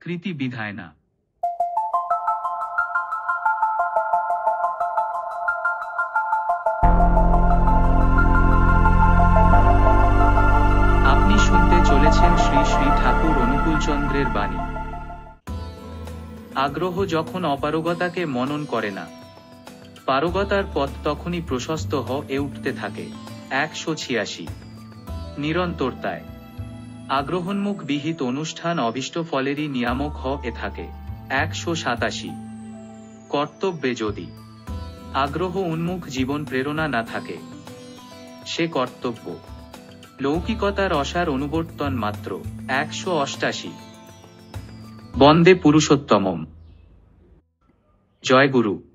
কৃতি বিধায় না। আপনি শুনতে চলেছেন শ্রী শ্রী ঠাকুর অনুকূলচন্দ্রের বাণী। আগ্রহ যখন অপারগতাকে মনন করে না, পারগতার পথ তখনই প্রশস্ত হ, এ উঠতে থাকে। একশো ছিয়াশি। নিরন্তরতায়। আগ্রহোন্মুখ বিহিত অনুষ্ঠান অভিষ্ট ফলেরই নিয়ামক হ এ থাকে। একশো সাতাশি। কর্তব্যে যদি আগ্রহ উন্মুখ জীবন প্রেরণা না থাকে, সে কর্তব্য। লৌকিকতার অসার অনুবর্তন মাত্র। একশো অষ্টাশি। বন্দে পুরুষোত্তমম। জয় গুরু।